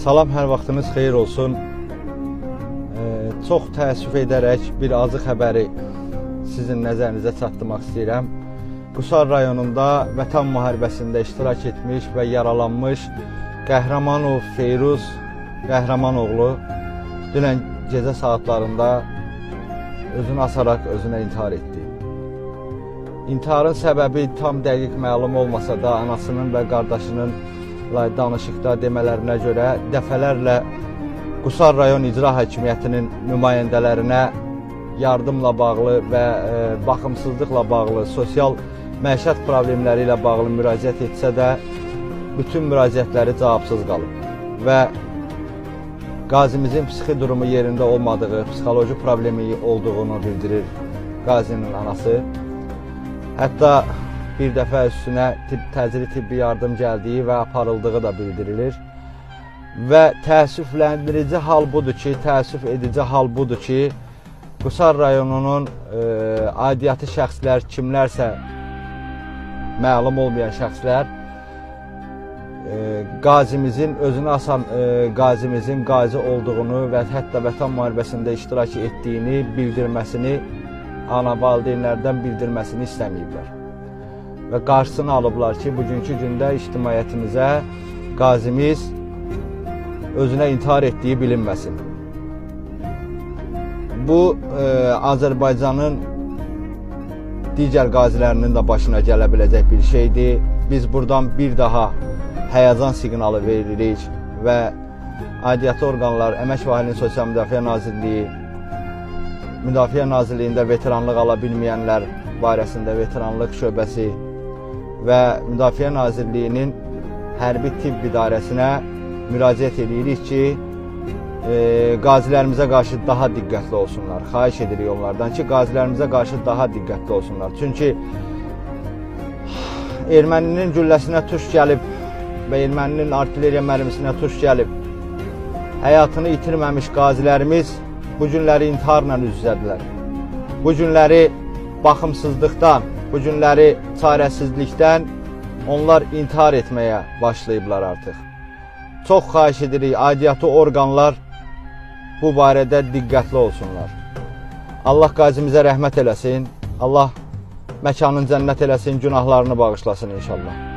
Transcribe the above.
Salam, hər vaxtınız xeyir olsun. E, çox təəssüf edərək bir acı xəbəri sizin nəzərinizə çatdırmaq istəyirəm. Qusar rayonunda Vətən müharibəsində iştirak etmiş və yaralanmış Qəhrəmanov Feyruz Qəhrəmanoğlu dünən gecə saatlarında özünü asaraq özünə intihar etdi. İntiharın səbəbi tam dəqiq məlum olmasa da anasının və qardaşının danışıqda demələrinə görə dəfələrlə Qusar rayon icra hakimiyyətinin nümayəndələrinə yardımla bağlı və e, baxımsızlıqla bağlı, sosial məişət problemləri ilə bağlı müraciət etsə də bütün müraciətləri cavabsız qalıb və qazimizin psixi durumu yerində olmadığı, psixoloji problemi olduğunu bildirir qazinin anası. Hətta bir dəfə üstünə tibb, təcili tibbi yardım gəldiyi və aparıldığı da bildirilir. Və təəssüfləndirici hal budur ki, təəssüf edici hal budur ki, Qusar rayonunun e, aidiyyatı şəxslər kimlərsə məlum olmayan şəxslər e, qazimizin özünü asan e, qazimizin qazi olduğunu və hətta vətən müharibəsində iştirak etdiyini bildirməsini ana valideynlərdən bildirməsini istəməyiblər və qarşısını alıblar ki, bugünkü gündə ictimaiyyətimizə qazimiz özünə intihar etdiyi bilinməsin. Bu, e, Azərbaycanın digər qazilərinin də başına gələ biləcək bir şeydir. Biz buradan bir daha həyəcan siqnalı veririk və aidiyyatı orqanlar, Əmək və Əhalinin Sosial Müdafiə Nazirliyi, Müdafiə Nazirliyində veteranlıq ala bilməyənlər barəsində veteranlıq şöbəsi və Müdafiə Nazirliyinin hərbi tibb idarəsinə müraciət edirik ki, e, qazilərimizə qarşı daha diqqətli olsunlar. Xahiş edirik onlardan ki, qazilərimizə qarşı daha diqqətli olsunlar. Çünki erməninin gülləsinə tuş gəlib və erməninin artilleriya mərmisinə tuş gəlib həyatını itirməmiş qazilərimiz bu günləri intiharla üz-üzədirlər. Bu günləri baxımsızlıqdan, bu günləri çarəsizlikdən onlar intihar etməyə başlayıblar artıq. Çox xahiş edirik, aidiyyatı orqanlar bu barədə diqqətli olsunlar. Allah qazimizə rəhmət eləsin, Allah məkanın cənnət eləsin, günahlarını bağışlasın inşallah.